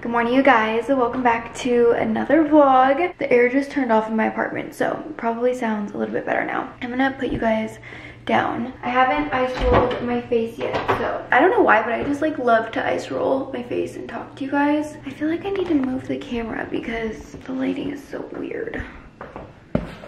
Good morning you guys, welcome back to another vlog. The air just turned off in my apartment, so probably sounds a little bit better now. I'm gonna put you guys down. I haven't ice rolled my face yet, so I don't know why, but I just like love to ice roll my face and talk to you guys. I feel like I need to move the camera because the lighting is so weird.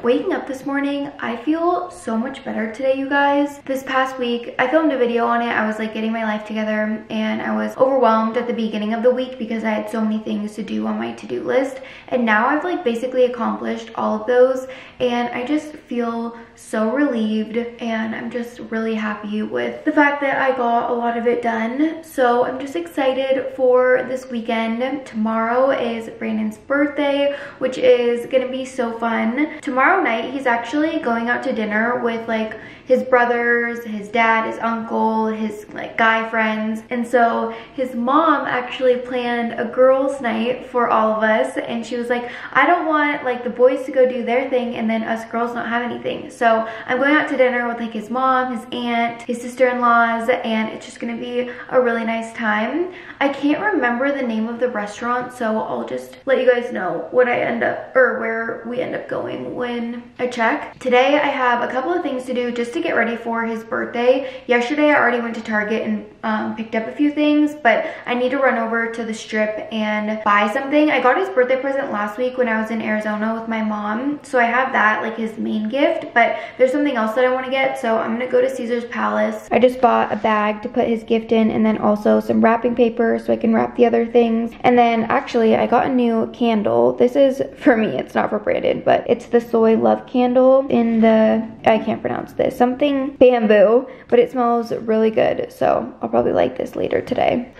Waking up this morning, I feel so much better today, you guys. This past week, I filmed a video on it. I was like getting my life together and I was overwhelmed at the beginning of the week because I had so many things to do on my to-do list. And now I've like basically accomplished all of those and I just feel so relieved and I'm just really happy with the fact that I got a lot of it done. So I'm just excited for this weekend. Tomorrow is Brandon's birthday, which is gonna be so fun. Tomorrow night, he's actually going out to dinner with like his brothers, his dad, his uncle, his like guy friends. And so his mom actually planned a girls night for all of us. And she was like, I don't want like the boys to go do their thing and then us girls not have anything. So I'm going out to dinner with like his mom, his aunt, his sister-in-laws, and it's just gonna be a really nice time. I can't remember the name of the restaurant, so I'll just let you guys know what I end up, or where we end up going when I check. Today I have a couple of things to do just to get ready for his birthday. Yesterday I already went to Target and um, picked up a few things, but I need to run over to the strip and buy something. I got his birthday present last week when I was in Arizona with my mom, so I have that, like his main gift, but there's something else that I want to get, so I'm gonna go to Caesar's Palace. I just bought a bag to put his gift in and then also some wrapping paper so I can wrap the other things. And then actually I got a new candle. This is for me, it's not for Brandon, but it's the soy love candle in the, I can't pronounce this, something bamboo, but it smells really good. So I'll probably like this later today.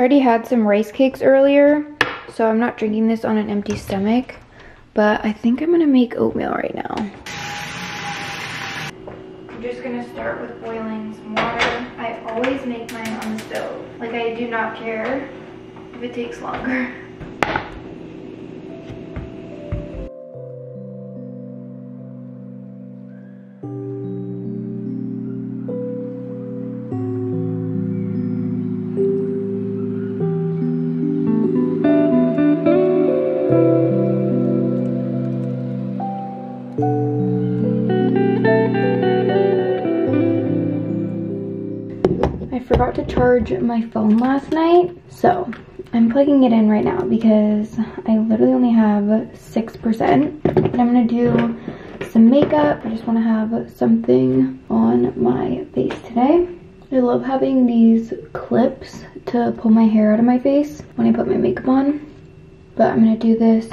Already had some rice cakes earlier, so I'm not drinking this on an empty stomach, but I think I'm gonna make oatmeal right now. I'm just gonna start with boiling some water. I always make mine on the stove. Like I do not care if it takes longer. forgot to charge my phone last night, so I'm plugging it in right now because I literally only have 6%. But I'm gonna do some makeup. I just wanna have something on my face today. I love having these clips to pull my hair out of my face when I put my makeup on. But I'm gonna do this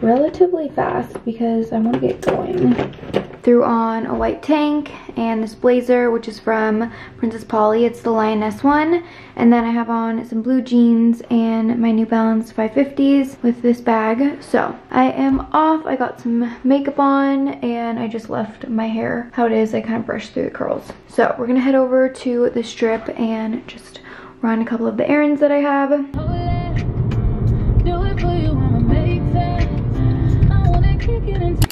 relatively fast because I wanna get going threw on a white tank and this blazer, which is from Princess Polly. It's the Lioness one. And then I have on some blue jeans and my New Balance 550s with this bag. So I am off. I got some makeup on and I just left my hair how it is. I kind of brushed through the curls. So we're gonna head over to the strip and just run a couple of the errands that I have.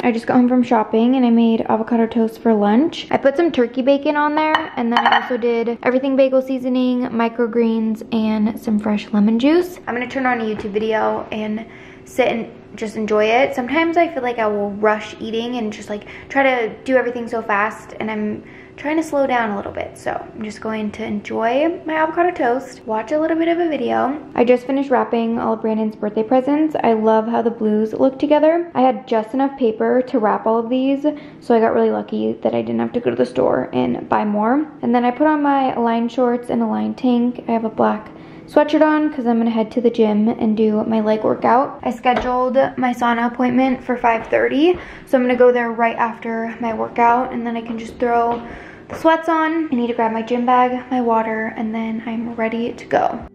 I just got home from shopping and I made avocado toast for lunch. I put some turkey bacon on there and then I also did everything bagel seasoning, microgreens, and some fresh lemon juice. I'm gonna turn on a YouTube video and sit and just enjoy it. Sometimes I feel like I will rush eating and just like try to do everything so fast and I'm trying to slow down a little bit. So I'm just going to enjoy my avocado toast, watch a little bit of a video. I just finished wrapping all of Brandon's birthday presents. I love how the blues look together. I had just enough paper to wrap all of these, so I got really lucky that I didn't have to go to the store and buy more. And then I put on my Align shorts and Align tank. I have a black sweatshirt on because I'm gonna head to the gym and do my leg workout. I scheduled my sauna appointment for 5.30, so I'm gonna go there right after my workout and then I can just throw the sweats on. I need to grab my gym bag, my water, and then I'm ready to go.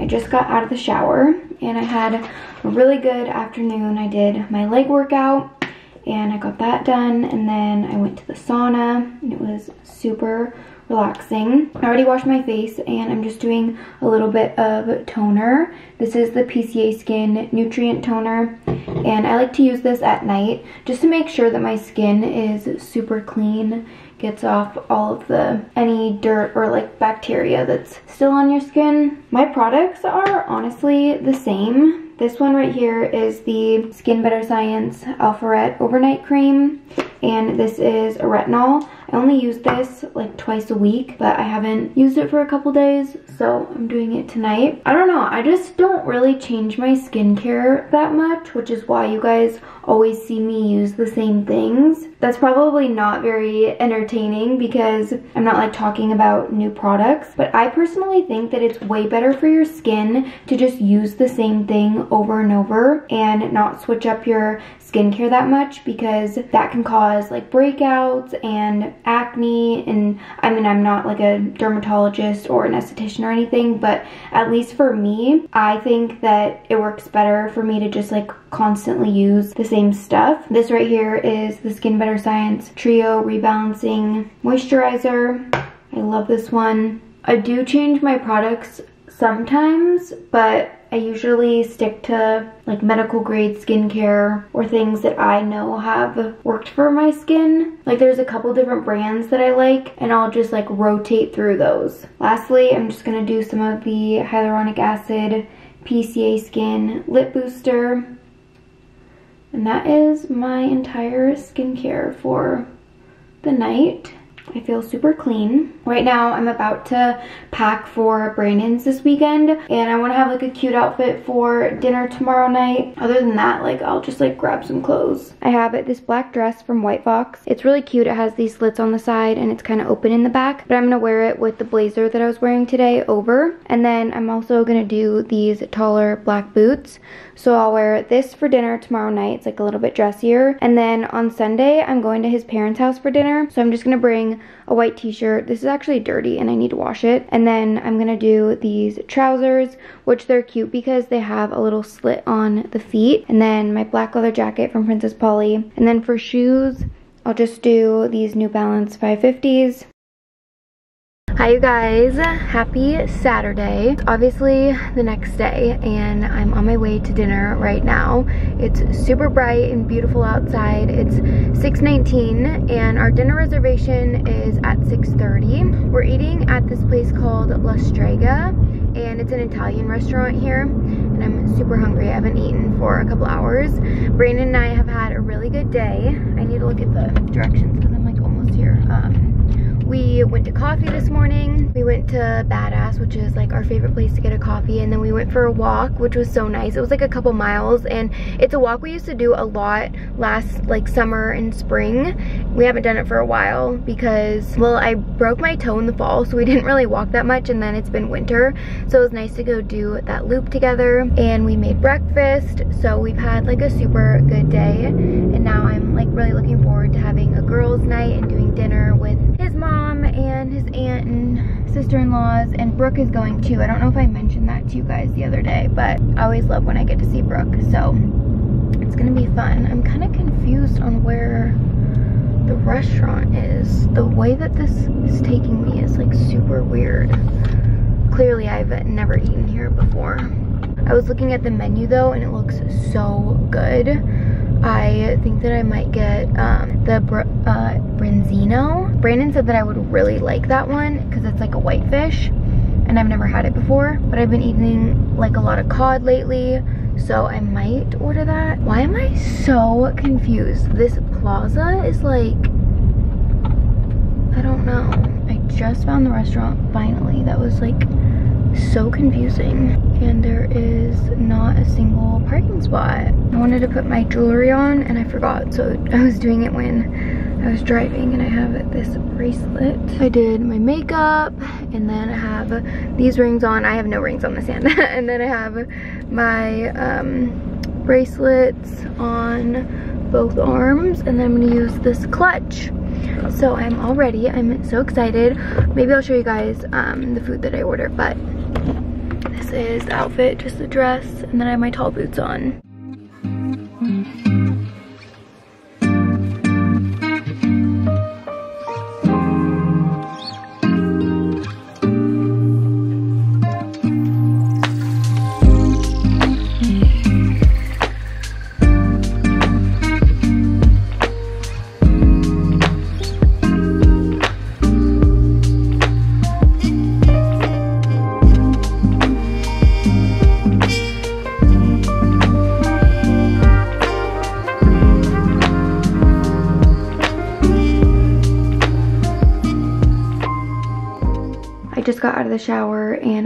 I just got out of the shower and I had a really good afternoon. I did my leg workout and I got that done and then I went to the sauna and it was super relaxing. I already washed my face and I'm just doing a little bit of toner. This is the PCA Skin Nutrient Toner and I like to use this at night just to make sure that my skin is super clean gets off all of the any dirt or like bacteria that's still on your skin. My products are honestly the same. This one right here is the Skin Better Science Alpha Overnight Cream and this is retinol. I only use this like twice a week, but I haven't used it for a couple days, so I'm doing it tonight. I don't know, I just don't really change my skincare that much, which is why you guys always see me use the same things. That's probably not very entertaining because I'm not like talking about new products, but I personally think that it's way better for your skin to just use the same thing over and over and not switch up your skincare that much because that can cause like breakouts and acne and I mean I'm not like a dermatologist or an esthetician or anything but at least for me I think that it works better for me to just like constantly use the same stuff. This right here is the Skin Better Science Trio Rebalancing Moisturizer. I love this one. I do change my products sometimes, but I usually stick to like medical grade skincare or things that I know have worked for my skin. Like there's a couple different brands that I like and I'll just like rotate through those. Lastly, I'm just gonna do some of the hyaluronic acid PCA Skin Lip Booster. And that is my entire skincare for the night. I feel super clean. Right now I'm about to pack for Brandon's this weekend and I want to have like a cute outfit for dinner tomorrow night. Other than that, like I'll just like grab some clothes. I have this black dress from White Fox. It's really cute. It has these slits on the side and it's kind of open in the back, but I'm going to wear it with the blazer that I was wearing today over. And then I'm also going to do these taller black boots. So I'll wear this for dinner tomorrow night. It's like a little bit dressier. And then on Sunday, I'm going to his parents' house for dinner. So I'm just going to bring a white t-shirt. This is actually dirty and I need to wash it. And then I'm going to do these trousers, which they're cute because they have a little slit on the feet. And then my black leather jacket from Princess Polly. And then for shoes, I'll just do these New Balance 550s. Hi you guys, happy Saturday. It's obviously the next day and I'm on my way to dinner right now. It's super bright and beautiful outside. It's 6.19 and our dinner reservation is at 6.30. We're eating at this place called La Strega and it's an Italian restaurant here and I'm super hungry. I haven't eaten for a couple hours. Brandon and I have had a really good day. I need to look at the directions because I'm like almost here. Um, we went to coffee this morning. We went to Badass, which is like our favorite place to get a coffee. And then we went for a walk, which was so nice. It was like a couple miles and it's a walk we used to do a lot last like summer and spring. We haven't done it for a while because, well, I broke my toe in the fall, so we didn't really walk that much and then it's been winter. So it was nice to go do that loop together and we made breakfast. So we've had like a super good day and now I'm like really looking forward to having a girls night and doing dinner with his mom and his aunt and sister-in-laws and Brooke is going too. I don't know if I mentioned that to you guys the other day, but I always love when I get to see Brooke. So it's gonna be fun. I'm kind of confused on where the restaurant is. The way that this is taking me is like super weird. Clearly I've never eaten here before. I was looking at the menu though and it looks so good. I think that I might get um, the br uh, Branzino. Brandon said that I would really like that one because it's like a whitefish and I've never had it before. But I've been eating like a lot of cod lately so I might order that. Why am I so confused? This plaza is like, I don't know. I just found the restaurant finally. That was like so confusing. And there is not a single parking spot. I wanted to put my jewelry on and I forgot. So I was doing it when I was driving and I have this bracelet. I did my makeup and then I have these rings on. I have no rings on this hand. and then I have my um, bracelets on both arms and then I'm gonna use this clutch. So I'm all ready. I'm so excited. Maybe I'll show you guys um, the food that I ordered, but is the outfit, just the dress, and then I have my tall boots on.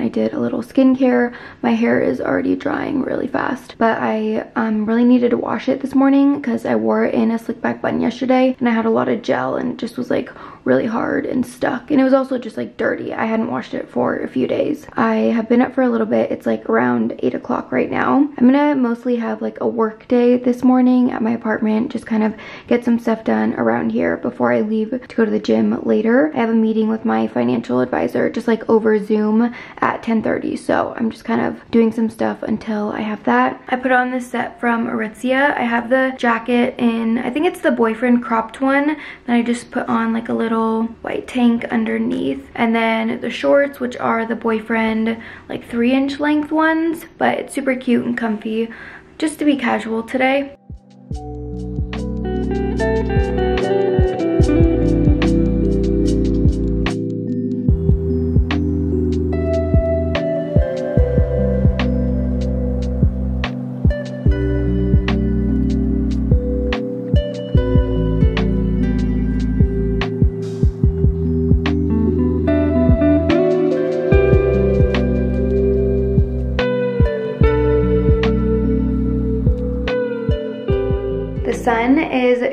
I did a little skincare. My hair is already drying really fast, but I um, really needed to wash it this morning because I wore it in a slick back bun yesterday and I had a lot of gel and it just was like really hard and stuck. And it was also just like dirty. I hadn't washed it for a few days. I have been up for a little bit. It's like around 8 o'clock right now. I'm gonna mostly have like a work day this morning at my apartment. Just kind of get some stuff done around here before I leave to go to the gym later. I have a meeting with my financial advisor just like over Zoom at 10.30. So I'm just kind of doing some stuff until I have that. I put on this set from Aritzia. I have the jacket in, I think it's the boyfriend cropped one. Then I just put on like a little little white tank underneath. And then the shorts, which are the boyfriend like three inch length ones, but it's super cute and comfy just to be casual today.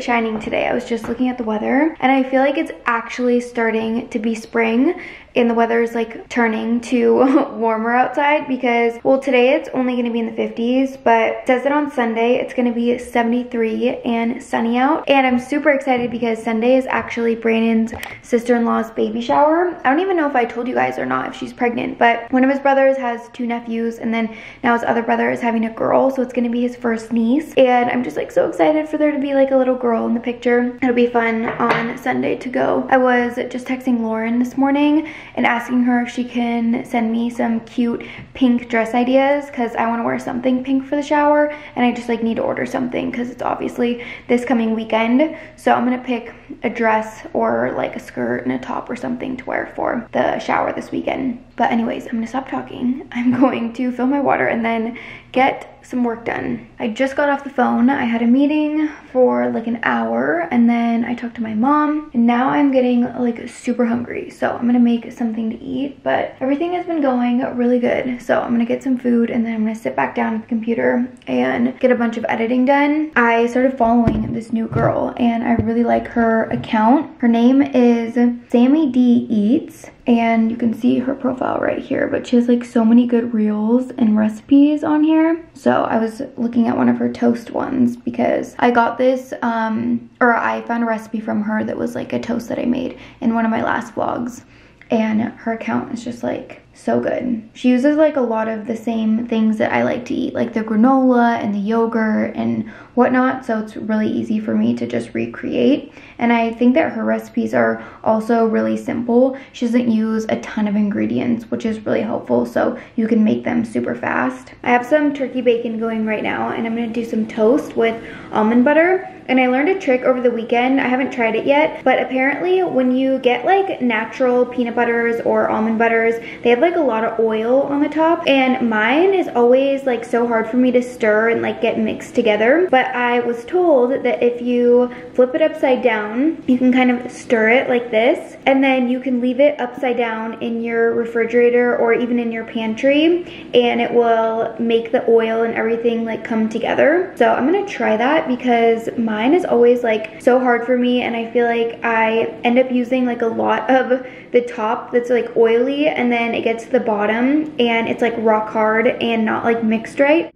Shining today. I was just looking at the weather and I feel like it's actually starting to be spring and the weather is like turning to warmer outside because, well, today it's only going to be in the 50s, but says that on Sunday it's going to be 73 and sunny out. And I'm super excited because Sunday is actually Brandon's sister-in-law's baby shower. I don't even know if I told you guys or not if she's pregnant, but one of his brothers has two nephews and then now his other brother is having a girl, so it's going to be his first niece. And I'm just like so excited for there to be like a little girl in the picture. It'll be fun on Sunday to go. I was just texting Lauren this morning and asking her if she can send me some cute pink dress ideas because I want to wear something pink for the shower and I just like need to order something because it's obviously this coming weekend. So I'm going to pick a dress or like a skirt and a top or something to wear for the shower this weekend. But anyways, I'm to stop talking. I'm going to fill my water and then get some work done. I just got off the phone. I had a meeting for like an hour and then I talked to my mom and now I'm getting like super hungry. So I'm gonna make something to eat, but everything has been going really good. So I'm gonna get some food and then I'm gonna sit back down at the computer and get a bunch of editing done. I started following this new girl and I really like her account. Her name is Sammy D Eats and you can see her profile right here but she has like so many good reels and recipes on here. So I was looking at one of her toast ones because I got this um or I found a recipe from her that was like a toast that I made in one of my last vlogs. And her account is just like so good. She uses like a lot of the same things that I like to eat, like the granola and the yogurt and whatnot, so it's really easy for me to just recreate. And I think that her recipes are also really simple. She doesn't use a ton of ingredients, which is really helpful, so you can make them super fast. I have some turkey bacon going right now, and I'm gonna do some toast with almond butter. And I learned a trick over the weekend. I haven't tried it yet, but apparently when you get like natural peanut butters or almond butters, they have like a lot of oil on the top and mine is always like so hard for me to stir and like get mixed together. But I was told that if you flip it upside down, you can kind of stir it like this and then you can leave it upside down in your refrigerator or even in your pantry and it will make the oil and everything like come together. So I'm gonna try that because mine is always like so hard for me and I feel like I end up using like a lot of the top that's like oily and then it gets to the bottom and it's like rock hard and not like mixed right.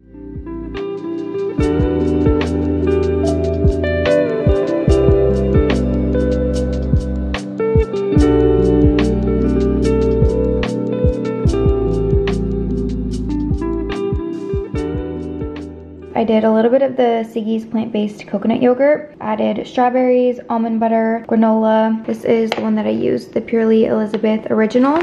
I did a little bit of the Siggi's plant-based coconut yogurt, added strawberries, almond butter, granola. This is the one that I used, the Purely Elizabeth Original.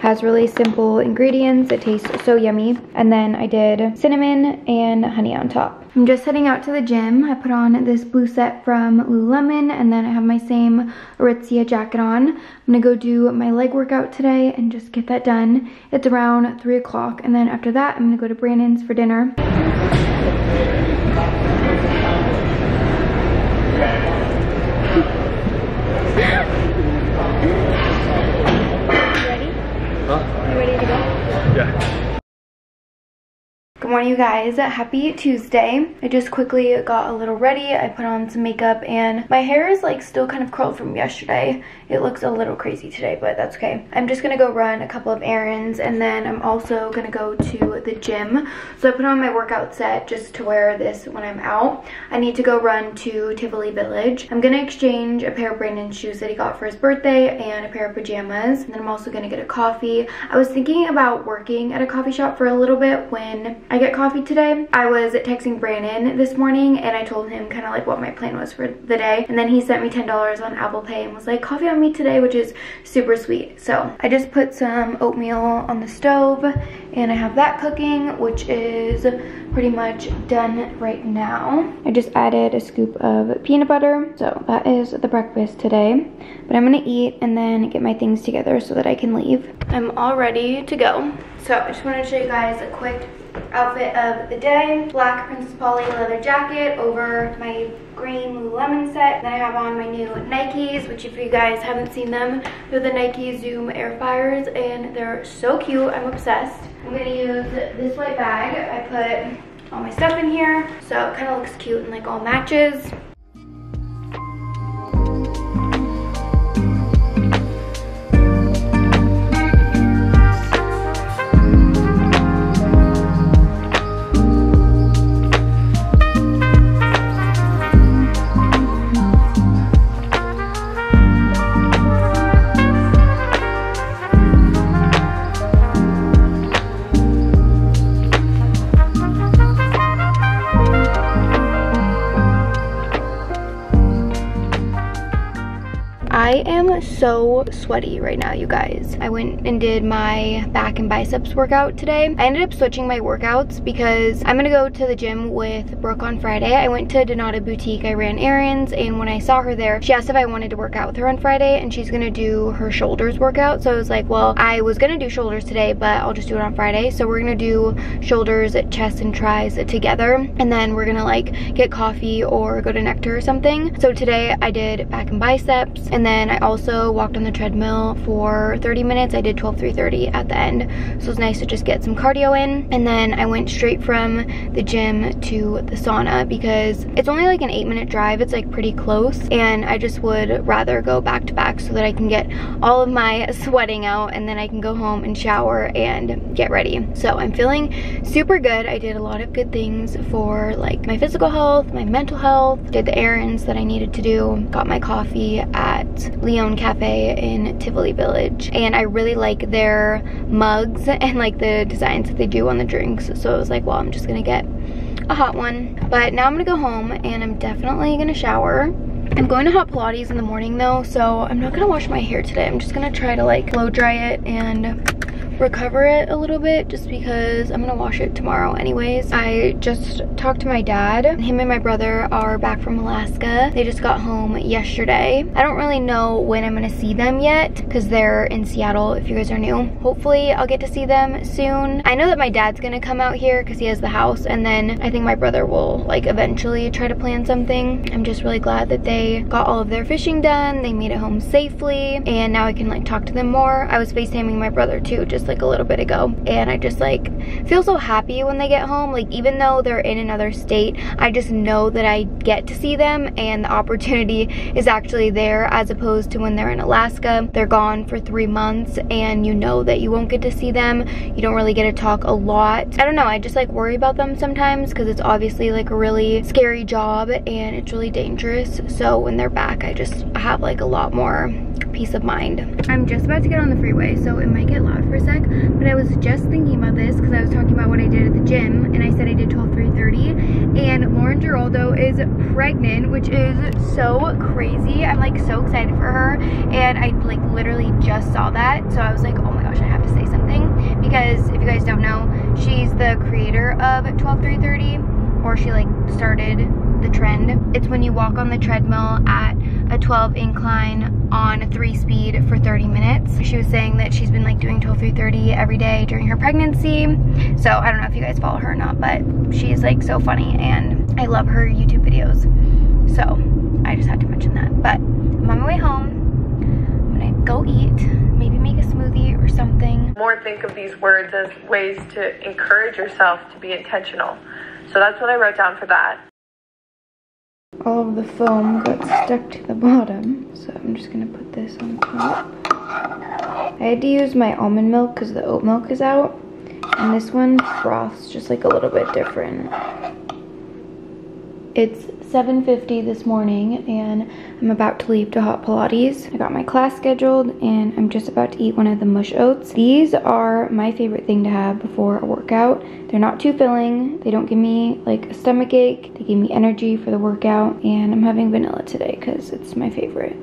Has really simple ingredients. It tastes so yummy. And then I did cinnamon and honey on top. I'm just heading out to the gym. I put on this blue set from Lululemon and then I have my same Aritzia jacket on. I'm gonna go do my leg workout today and just get that done. It's around three o'clock and then after that I'm gonna go to Brandon's for dinner. Good morning, you guys. Happy Tuesday. I just quickly got a little ready. I put on some makeup and my hair is like still kind of curled from yesterday. It looks a little crazy today, but that's okay. I'm just gonna go run a couple of errands and then I'm also gonna go to the gym. So I put on my workout set just to wear this when I'm out. I need to go run to Tivoli Village. I'm gonna exchange a pair of Brandon's shoes that he got for his birthday and a pair of pajamas. And then I'm also gonna get a coffee. I was thinking about working at a coffee shop for a little bit when I get coffee today. I was texting Brandon this morning and I told him kind of like what my plan was for the day. And then he sent me $10 on Apple Pay and was like, coffee on me today, which is super sweet. So I just put some oatmeal on the stove and I have that cooking, which is pretty much done right now. I just added a scoop of peanut butter. So that is the breakfast today. But I'm gonna eat and then get my things together so that I can leave. I'm all ready to go. So I just wanted to show you guys a quick outfit of the day. Black Princess Polly leather jacket over my green Lululemon set. Then I have on my new Nikes, which if you guys haven't seen them, they're the Nike Zoom Air Fires and they're so cute. I'm obsessed. I'm gonna use this white bag. I put all my stuff in here, so it kind of looks cute and like all matches. So sweaty right now, you guys. I went and did my back and biceps workout today. I ended up switching my workouts because I'm gonna go to the gym with Brooke on Friday. I went to Donata Boutique, I ran errands, and when I saw her there, she asked if I wanted to work out with her on Friday, and she's gonna do her shoulders workout. So I was like, well, I was gonna do shoulders today, but I'll just do it on Friday. So we're gonna do shoulders, chest, and tris together, and then we're gonna like get coffee or go to Nectar or something. So today I did back and biceps, and then I also walked on the treadmill for 30 minutes. I did 12 330 at the end. So it was nice to just get some cardio in. And then I went straight from the gym to the sauna because it's only like an eight minute drive. It's like pretty close. And I just would rather go back to back so that I can get all of my sweating out and then I can go home and shower and get ready. So I'm feeling super good. I did a lot of good things for like my physical health, my mental health, did the errands that I needed to do, got my coffee at Leon Cafe in Tivoli Village. And I really like their mugs and like the designs that they do on the drinks. So I was like, well, I'm just gonna get a hot one. But now I'm gonna go home and I'm definitely gonna shower. I'm going to hot Pilates in the morning though, so I'm not gonna wash my hair today. I'm just gonna try to like blow dry it and recover it a little bit just because I'm gonna wash it tomorrow anyways. I just talked to my dad. Him and my brother are back from Alaska. They just got home yesterday. I don't really know when I'm gonna see them yet because they're in Seattle if you guys are new. Hopefully I'll get to see them soon. I know that my dad's gonna come out here because he has the house and then I think my brother will like eventually try to plan something. I'm just really glad that they got all of their fishing done. They made it home safely and now I can like talk to them more. I was FaceTiming my brother too just like a little bit ago and I just like feel so happy when they get home. Like even though they're in another state, I just know that I get to see them and the opportunity is actually there as opposed to when they're in Alaska. They're gone for three months and you know that you won't get to see them. You don't really get to talk a lot. I don't know, I just like worry about them sometimes because it's obviously like a really scary job and it's really dangerous. So when they're back, I just have like a lot more peace of mind. I'm just about to get on the freeway, so it might get loud for a sec, but I was just thinking about this because I was talking about what I did at the gym, and I said I did 12 330, and Lauren Giraldo is pregnant, which is so crazy. I'm like so excited for her, and I like literally just saw that, so I was like, oh my gosh, I have to say something, because if you guys don't know, she's the creator of 12 330, or she like started the trend. It's when you walk on the treadmill at a 12 incline on three speed for 30 minutes. She was saying that she's been like doing 12 through 30 every day during her pregnancy. So I don't know if you guys follow her or not, but she is like so funny and I love her YouTube videos. So I just had to mention that. But I'm on my way home. I'm gonna go eat, maybe make a smoothie or something. More think of these words as ways to encourage yourself to be intentional. So that's what I wrote down for that. All of the foam got stuck to the bottom, so I'm just gonna put this on top. I had to use my almond milk because the oat milk is out, and this one froths just like a little bit different. It's 7.50 this morning and I'm about to leave to Hot Pilates. I got my class scheduled and I'm just about to eat one of the mush oats. These are my favorite thing to have before a workout. They're not too filling. They don't give me like a stomach ache. They give me energy for the workout and I'm having vanilla today because it's my favorite.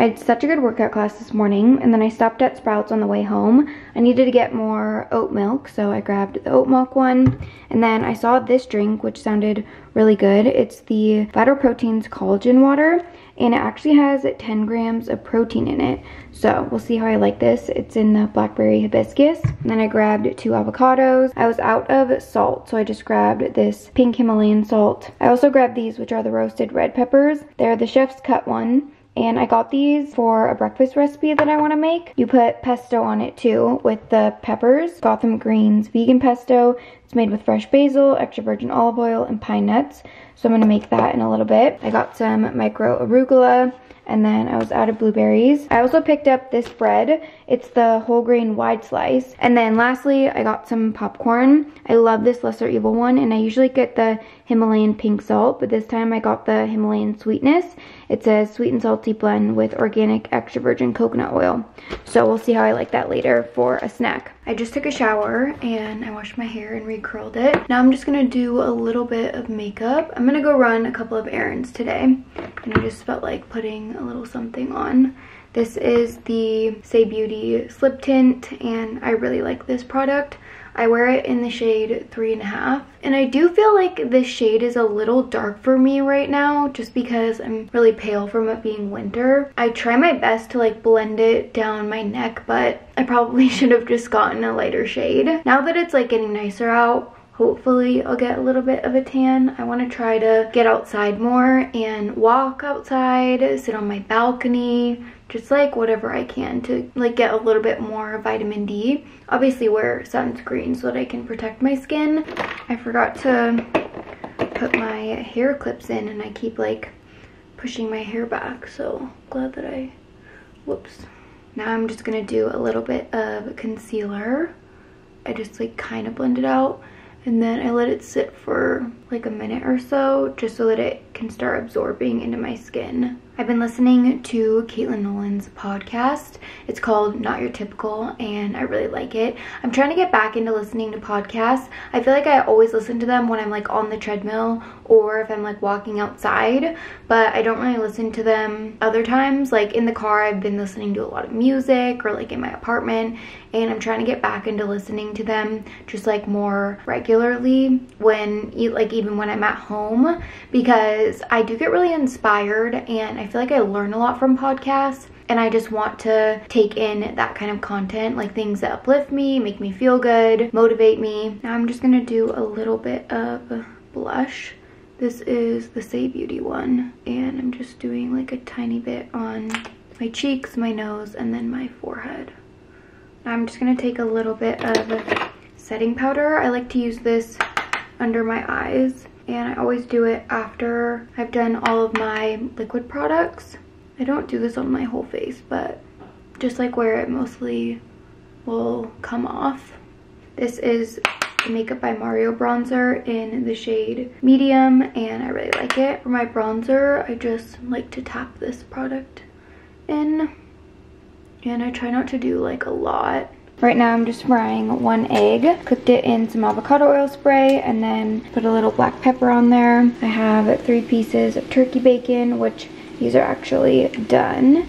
I had such a good workout class this morning and then I stopped at Sprouts on the way home. I needed to get more oat milk so I grabbed the oat milk one and then I saw this drink which sounded really good. It's the Vital Proteins collagen water and it actually has 10 grams of protein in it. So we'll see how I like this. It's in the blackberry hibiscus. And then I grabbed two avocados. I was out of salt, so I just grabbed this pink Himalayan salt. I also grabbed these, which are the roasted red peppers. They're the chef's cut one and I got these for a breakfast recipe that I want to make. You put pesto on it too with the peppers. Gotham Greens vegan pesto. It's made with fresh basil, extra virgin olive oil, and pine nuts. So I'm going to make that in a little bit. I got some micro arugula and then I was out of blueberries. I also picked up this bread. It's the whole grain wide slice. And then lastly, I got some popcorn. I love this Lesser Evil one, and I usually get the Himalayan pink salt, but this time I got the Himalayan sweetness. It's a sweet and salty blend with organic extra virgin coconut oil. So we'll see how I like that later for a snack. I just took a shower and I washed my hair and recurled it. Now I'm just gonna do a little bit of makeup. I'm gonna go run a couple of errands today and I just felt like putting a little something on. This is the Saie Beauty Slip Tint and I really like this product. I wear it in the shade three and a half. And I do feel like this shade is a little dark for me right now just because I'm really pale from it being winter. I try my best to like blend it down my neck, but I probably should have just gotten a lighter shade. Now that it's like getting nicer out, hopefully I'll get a little bit of a tan. I want to try to get outside more and walk outside, sit on my balcony, just like whatever I can to like get a little bit more vitamin D. Obviously wear sunscreen so that I can protect my skin. I forgot to put my hair clips in and I keep like pushing my hair back so glad that I, whoops. Now I'm just gonna do a little bit of concealer. I just like kind of blend it out and then I let it sit for like a minute or so just so that it can start absorbing into my skin. I've been listening to Caitlin Nolan's podcast. It's called Not Your Typical and I really like it. I'm trying to get back into listening to podcasts. I feel like I always listen to them when I'm like on the treadmill or if I'm like walking outside, but I don't really listen to them other times. Like in the car, I've been listening to a lot of music or like in my apartment and I'm trying to get back into listening to them just like more regularly when like even when I'm at home because I do get really inspired and I feel like I learn a lot from podcasts and I just want to take in that kind of content, like things that uplift me, make me feel good, motivate me. Now I'm just gonna do a little bit of blush. This is the Saie Beauty one, and I'm just doing like a tiny bit on my cheeks, my nose, and then my forehead. Now I'm just gonna take a little bit of setting powder. I like to use this under my eyes and I always do it after I've done all of my liquid products. I don't do this on my whole face, but just like where it mostly will come off. This is the Makeup by Mario bronzer in the shade medium and I really like it. For my bronzer, I just like to tap this product in and I try not to do like a lot Right now I'm just frying one egg, cooked it in some avocado oil spray, and then put a little black pepper on there. I have three pieces of turkey bacon, which these are actually done.